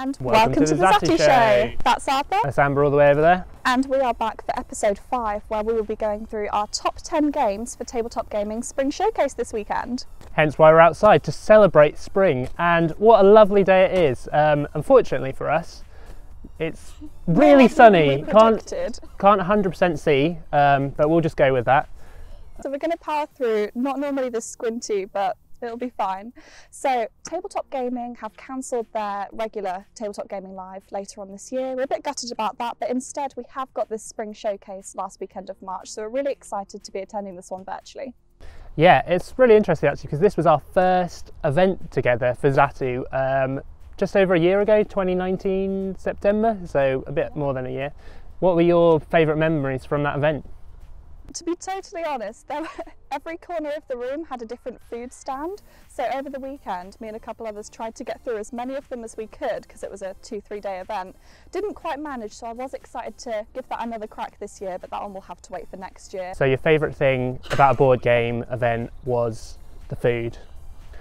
And welcome, welcome to, to, the Zatu show. show. That's Arthur. That's Amber all the way over there. And we are back for episode five, where we will be going through our top 10 games for Tabletop Gaming Spring Showcase this weekend. Hence why we're outside to celebrate spring. And what a lovely day it is. Um, unfortunately for us, it's really sunny. Can't can't 100% see, um, but we'll just go with that. So we're going to power through. Not normally this squinty, but it'll be fine. So Tabletop Gaming have cancelled their regular Tabletop Gaming Live later on this year. We're a bit gutted about that, but instead we have got this spring showcase last weekend of March. So we're really excited to be attending this one virtually. Yeah, it's really interesting actually because this was our first event together for Zatu um, just over a year ago, 2019 September, so a bit more than a year. What were your favourite memories from that event? To be totally honest, were, every corner of the room had a different food stand. So over the weekend, me and a couple others tried to get through as many of them as we could because it was a two, three day event. Didn't quite manage, so I was excited to give that another crack this year, but that one will have to wait for next year. So your favourite thing about a board game event was the food.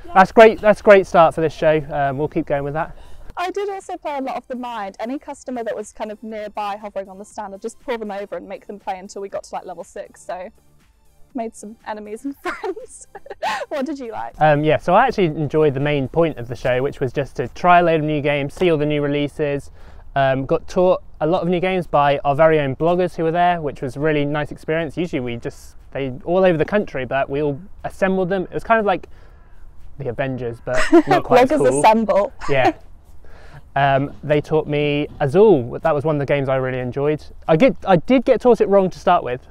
Yeah. That's great. That's a great start for this show. Um, we'll keep going with that. I did also play a lot of the mind. Any customer that was kind of nearby hovering on the stand, I'd just pull them over and make them play until we got to like level six. So made some enemies and friends. what did you like? Um, yeah, so I actually enjoyed the main point of the show, which was just to try a load of new games, see all the new releases. Um, got taught a lot of new games by our very own bloggers who were there, which was a really nice experience. Usually we just, they all over the country, but we all assembled them. It was kind of like the Avengers, but not quite bloggers cool. assemble. Yeah, Um, they taught me Azul. That was one of the games I really enjoyed. I get, I did get taught it wrong to start with,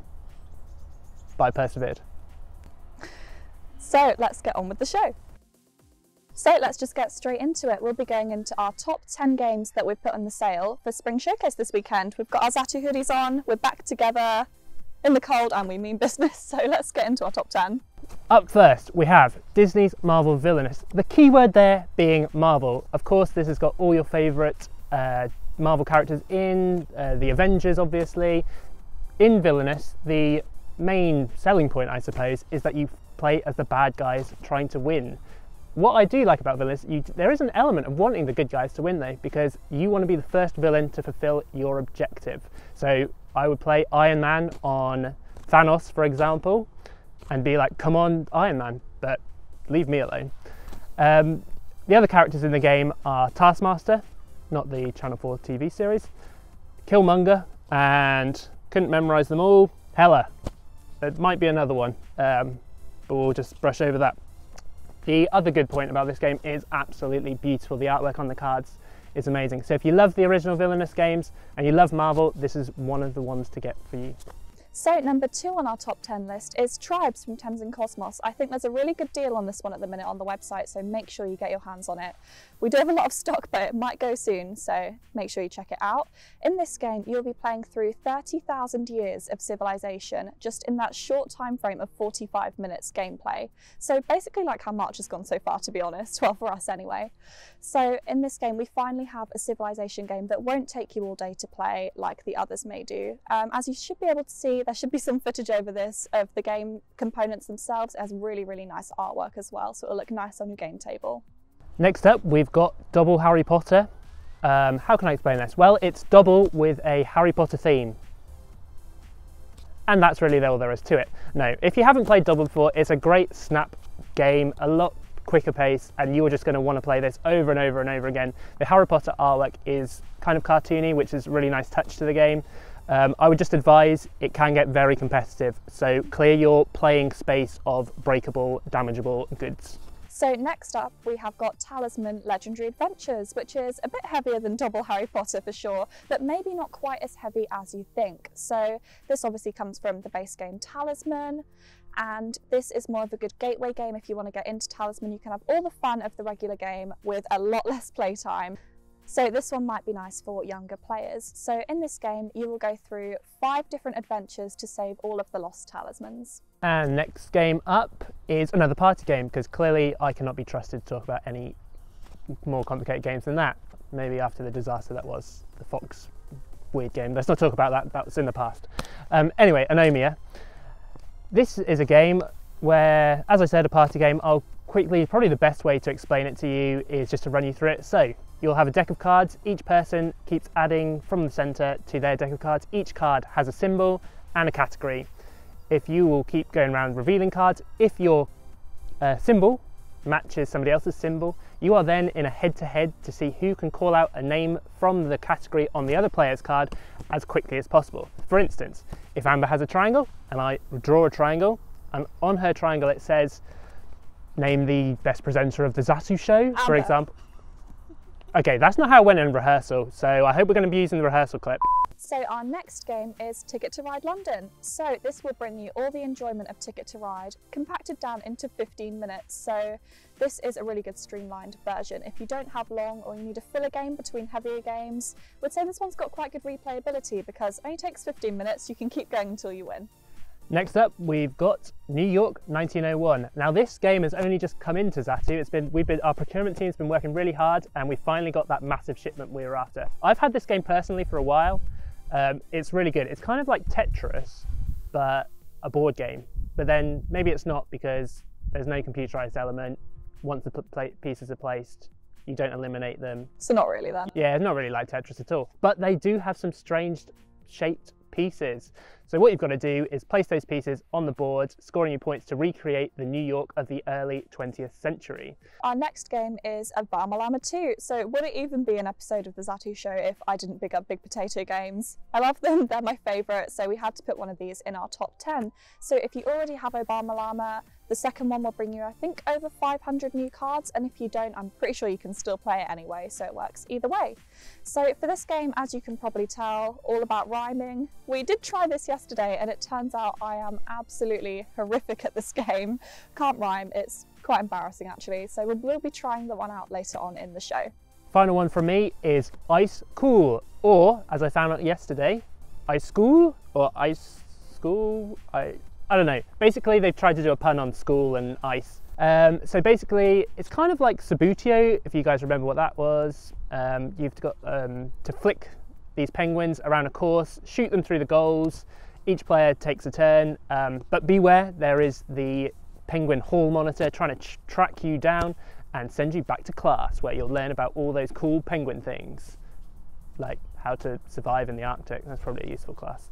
but I persevered. So let's get on with the show. So let's just get straight into it. We'll be going into our top 10 games that we've put on the sale for Spring Showcase this weekend. We've got our Zatu hoodies on, we're back together in the cold and we mean business. So let's get into our top 10. Up first, we have Disney's Marvel Villainous. The key word there being Marvel. Of course, this has got all your favourite uh, Marvel characters in, uh, the Avengers, obviously. In Villainous, the main selling point, I suppose, is that you play as the bad guys trying to win. What I do like about villains, you, there is an element of wanting the good guys to win though, because you want to be the first villain to fulfill your objective. So I would play Iron Man on Thanos, for example, and be like, come on, Iron Man, but leave me alone. Um, the other characters in the game are Taskmaster, not the Channel 4 TV series, Killmonger, and couldn't memorize them all, Hela. It might be another one, um, but we'll just brush over that. The other good point about this game is absolutely beautiful. The artwork on the cards is amazing. So if you love the original Villainous games and you love Marvel, this is one of the ones to get for you. So number two on our top 10 list is Tribes from Thames and Cosmos. I think there's a really good deal on this one at the minute on the website, so make sure you get your hands on it. We do have a lot of stock, but it might go soon, so make sure you check it out. In this game, you'll be playing through 30,000 years of civilization just in that short time frame of 45 minutes gameplay. So basically like how March has gone so far, to be honest, well for us anyway. So in this game, we finally have a civilization game that won't take you all day to play like the others may do. Um, as you should be able to see, there should be some footage over this of the game components themselves. It has really, really nice artwork as well, so it'll look nice on your game table. Next up, we've got Dobble Harry Potter. Um, how can I explain this? Well, it's Dobble with a Harry Potter theme. And that's really all there is to it. No, if you haven't played Dobble before, it's a great snap game, a lot quicker pace, and you are just going to want to play this over and over and over again. The Harry Potter artwork is kind of cartoony, which is a really nice touch to the game. Um, I would just advise it can get very competitive, so clear your playing space of breakable, damageable goods. So next up we have got Talisman Legendary Adventures, which is a bit heavier than Dobble Harry Potter for sure, but maybe not quite as heavy as you think. So this obviously comes from the base game Talisman, and this is more of a good gateway game if you want to get into Talisman. You can have all the fun of the regular game with a lot less playtime. So this one might be nice for younger players. So in this game, you will go through five different adventures to save all of the lost talismans. And next game up is another party game, because clearly I cannot be trusted to talk about any more complicated games than that. Maybe after the disaster that was the Fox weird game. Let's not talk about that, that was in the past. Um, anyway, Anomia. This is a game where, as I said, a party game, I'll quickly, probably the best way to explain it to you is just to run you through it. So, you'll have a deck of cards. Each person keeps adding from the centre to their deck of cards. Each card has a symbol and a category. If you will keep going around revealing cards, if your uh, symbol matches somebody else's symbol, you are then in a head-to-head -to, see who can call out a name from the category on the other player's card as quickly as possible. For instance, if Amber has a triangle and I draw a triangle, and on her triangle it says, name the best presenter of the Zatu show, Amber. for example. Okay, that's not how it went in rehearsal, so I hope we're going to be using the rehearsal clip. So our next game is Ticket to Ride London. So this will bring you all the enjoyment of Ticket to Ride compacted down into 15 minutes. So this is a really good streamlined version. If you don't have long or you need a filler game between heavier games, would say this one's got quite good replayability because it only takes 15 minutes, you can keep going until you win. Next up, we've got New York 1901. Now this game has only just come into Zatu. It's been, we've been, our procurement team's been working really hard and we finally got that massive shipment we were after. I've had this game personally for a while. Um, it's really good. It's kind of like Tetris, but a board game. But then maybe it's not because there's no computerized element. Once the pieces are placed, you don't eliminate them. So not really then. Yeah, it's not really like Tetris at all. But they do have some strange shaped pieces. So what you've got to do is place those pieces on the board, scoring your points to recreate the New York of the early 20th century. Our next game is Obama 2. So would it even be an episode of the Zatu show if I didn't pick up Big Potato games? I love them, they're my favourite, so we had to put one of these in our top 10. So if you already have Obama Llama, the second one will bring you, I think, over 500 new cards, and if you don't, I'm pretty sure you can still play it anyway, so it works either way. So for this game, as you can probably tell, all about rhyming. We did try this yesterday, and it turns out I am absolutely horrific at this game. Can't rhyme, it's quite embarrassing actually, so we will be trying the one out later on in the show. Final one from me is Ice Cool, or as I found out yesterday, Ice School or Ice School. I I don't know. Basically, they've tried to do a pun on school and ice. Um, so basically, it's kind of like Subbuteo, if you guys remember what that was. Um, you've got um, to flick these penguins around a course, shoot them through the goals. Each player takes a turn, um, but beware, there is the penguin hall monitor trying to track you down and send you back to class where you'll learn about all those cool penguin things, like how to survive in the Arctic. That's probably a useful class.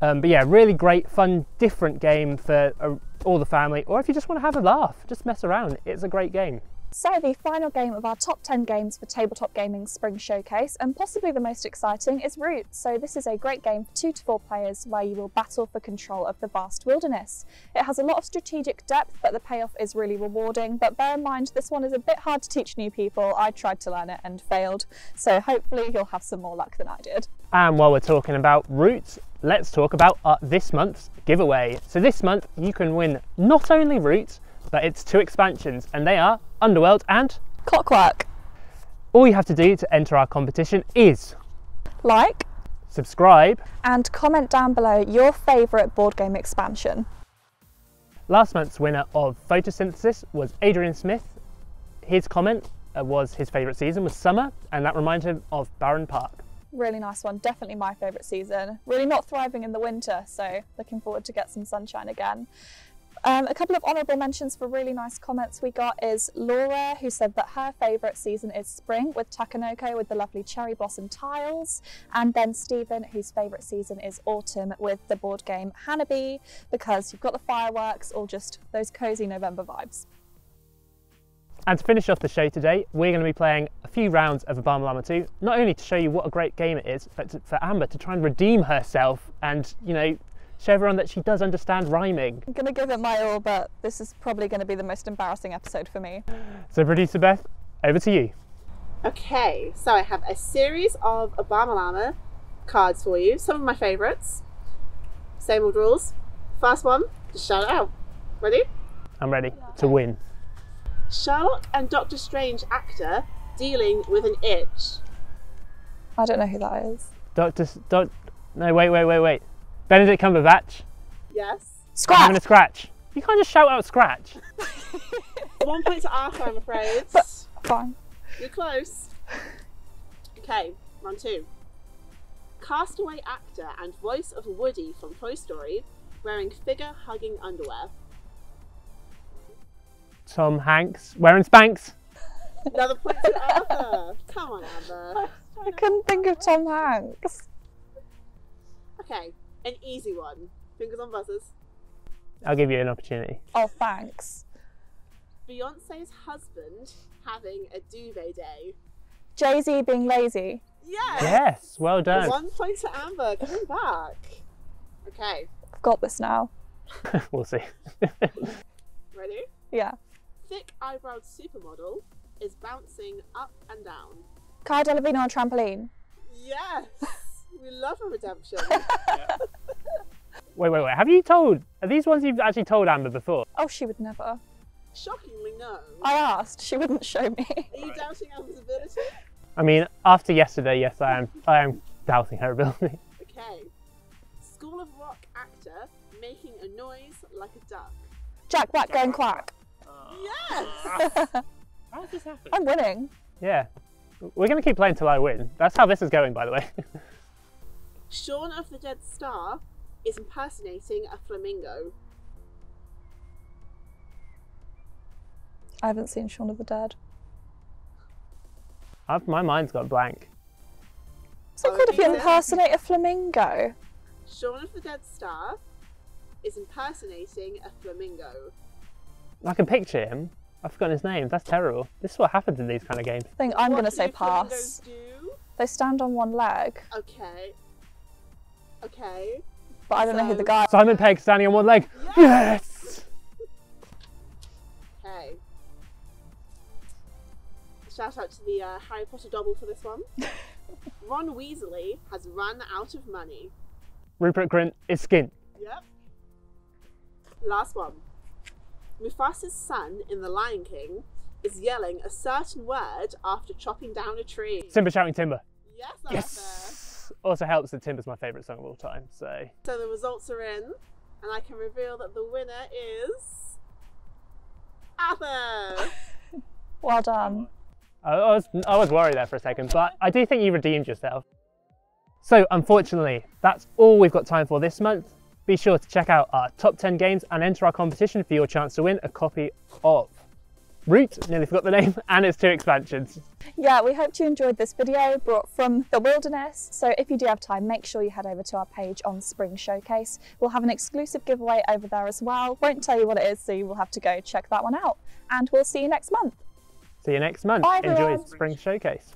Um, but yeah, really great, fun, different game for uh, all the family, or if you just want to have a laugh, just mess around. It's a great game. So the final game of our top 10 games for Tabletop Gaming Spring Showcase, and possibly the most exciting, is Root. So this is a great game for two to four players where you will battle for control of the vast wilderness. It has a lot of strategic depth, but the payoff is really rewarding. But bear in mind, this one is a bit hard to teach new people. I tried to learn it and failed. So hopefully you'll have some more luck than I did. And while we're talking about Root, let's talk about uh, this month's giveaway. So this month you can win not only Root, but it's two expansions and they are Underworld and Clockwork. All you have to do to enter our competition is like, subscribe, and comment down below your favourite board game expansion. Last month's winner of photosynthesis was Adrian Smith. His comment uh, was his favourite season was summer, and that reminded him of Barenpark. Really nice one, definitely my favourite season. Really not thriving in the winter, so looking forward to get some sunshine again. Um, a couple of honourable mentions for really nice comments we got is Laura, who said that her favourite season is spring with Takenoko with the lovely cherry blossom tiles, and then Stephen, whose favourite season is autumn with the board game Hanabi, because you've got the fireworks or just those cosy November vibes. And to finish off the show today, we're going to be playing a few rounds of Obama Llama 2, not only to show you what a great game it is, but to, for Amber to try and redeem herself and, you know, show everyone that she does understand rhyming. I'm going to give it my all, but this is probably going to be the most embarrassing episode for me. So, producer Beth, over to you. Okay, so I have a series of Obama Llama cards for you, some of my favourites. Same old rules. First one, just shout it out. Ready? I'm ready to win. Sherlock and Doctor Strange actor dealing with an itch. I don't know who that is. Doctor, doc, no, wait, wait, wait, wait. Benedict Cumberbatch. Yes. Scratch. Having a scratch. You can't just shout out scratch. One point to Arthur, I'm afraid. But, fine. You're close. Okay, round two. Castaway actor and voice of Woody from Toy Story wearing figure hugging underwear. Tom Hanks wearing Spanx. Another point to Amber. Come on, Amber. I couldn't think of Tom Hanks. Okay, an easy one. Fingers on buzzers. I'll give you an opportunity. Oh, thanks. Beyonce's husband having a duvet day. Jay Z being lazy. Yes. Yes, well done. One point to Amber. Coming back. Okay, I've got this now. we'll see. ready? Yeah. Thick eyebrowed supermodel is bouncing up and down. Cara Delevingne on a trampoline. Yes. we love a redemption. wait, wait, wait. Have you told? Are these ones you've actually told Amber before? Oh, she would never. Shockingly, no. I asked. She wouldn't show me. Are you doubting Amber's ability? I mean, after yesterday, yes, I am. I am doubting her ability. Okay. School of Rock actor making a noise like a duck. Jack Black going quack. Yes! How does this happen? I'm winning. Yeah, we're gonna keep playing till I win. That's how this is going, by the way. Shaun of the Dead Star is impersonating a flamingo. I haven't seen Shaun of the Dead. I've, my mind's got blank. So Oh, good if oh, you impersonate a flamingo. Shaun of the Dead Star is impersonating a flamingo. I can picture him. I've forgotten his name. That's terrible. This is what happens in these kind of games. I think I'm going to say pass. Do? They stand on one leg, Okay. Okay. But I don't know who the So- guy. Simon Pegg standing on one leg. Yes. Okay. Shout out to the uh, Harry Potter Dobble for this one. Ron Weasley has run out of money. Rupert Grint is skint. Yep. Last one. Mufasa's son in The Lion King is yelling a certain word after chopping down a tree. Simba shouting timber. Yes, Arthur. Yes. Also helps that Timber's my favourite song of all time. So So the results are in, and I can reveal that the winner is Arthur. Well done. I I was I was worried there for a second, but I do think you redeemed yourself. So unfortunately, that's all we've got time for this month. Be sure to check out our top 10 games and enter our competition for your chance to win a copy of Root, nearly forgot the name, and its two expansions. Yeah, we hope you enjoyed this video brought from the wilderness. So if you do have time, make sure you head over to our page on Spring Showcase. We'll have an exclusive giveaway over there as well. Won't tell you what it is, so you will have to go check that one out. And we'll see you next month. See you next month. Bye, Enjoy. Spring Showcase.